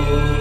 Oh